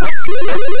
you.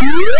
you.